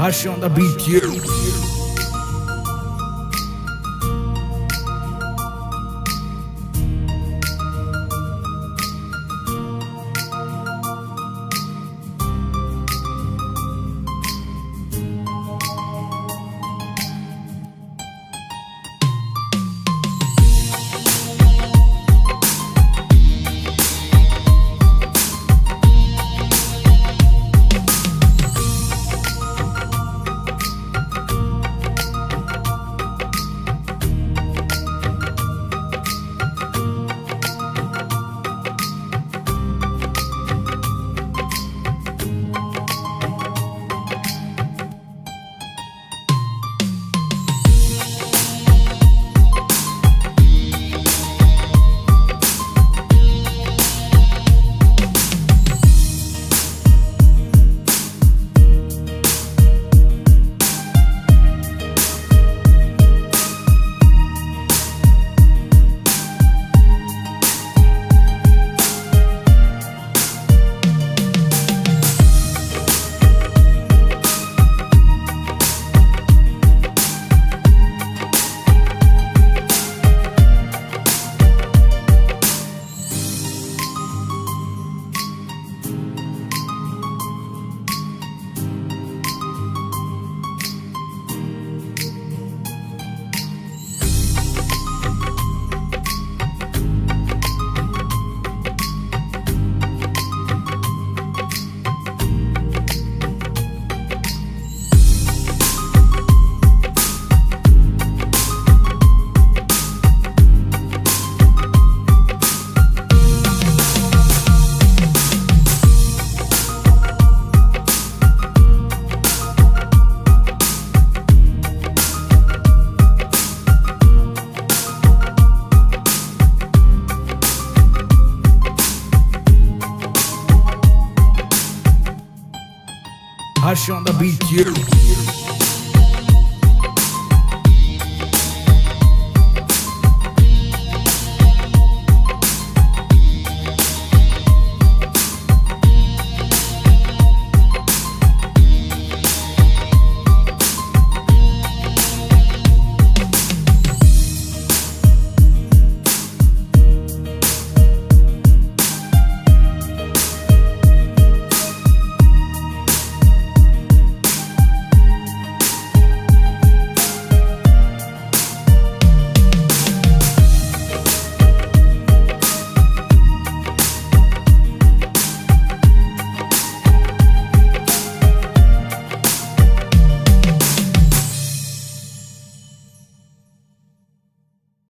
Rachão da Beat. Hush on the beat, you.